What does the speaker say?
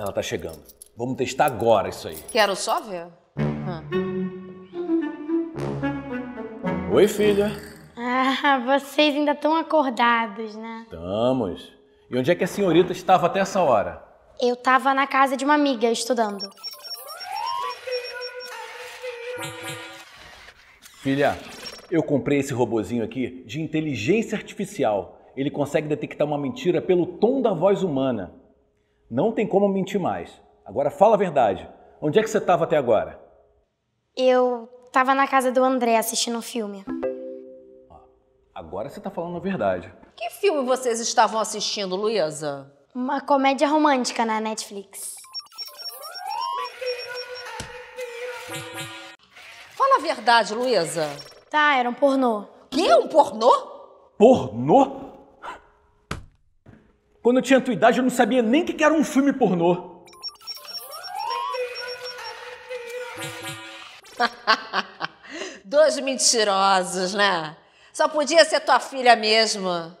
Ela tá chegando. Vamos testar agora isso aí. Quero só ver. Oi, filha. Ah, vocês ainda estão acordados, né? Estamos. E onde é que a senhorita estava até essa hora? Eu tava na casa de uma amiga estudando. Filha, eu comprei esse robozinho aqui de inteligência artificial. Ele consegue detectar uma mentira pelo tom da voz humana. Não tem como mentir mais. Agora fala a verdade. Onde é que você estava até agora? Eu tava na casa do André assistindo um filme. Agora você está falando a verdade. Que filme vocês estavam assistindo, Luísa? Uma comédia romântica na Netflix. Fala a verdade, Luísa. Tá, era um pornô. Que? Um pornô? Pornô? Quando eu tinha tua idade, eu não sabia nem o que era um filme pornô. Dois mentirosos, né? Só podia ser tua filha mesmo.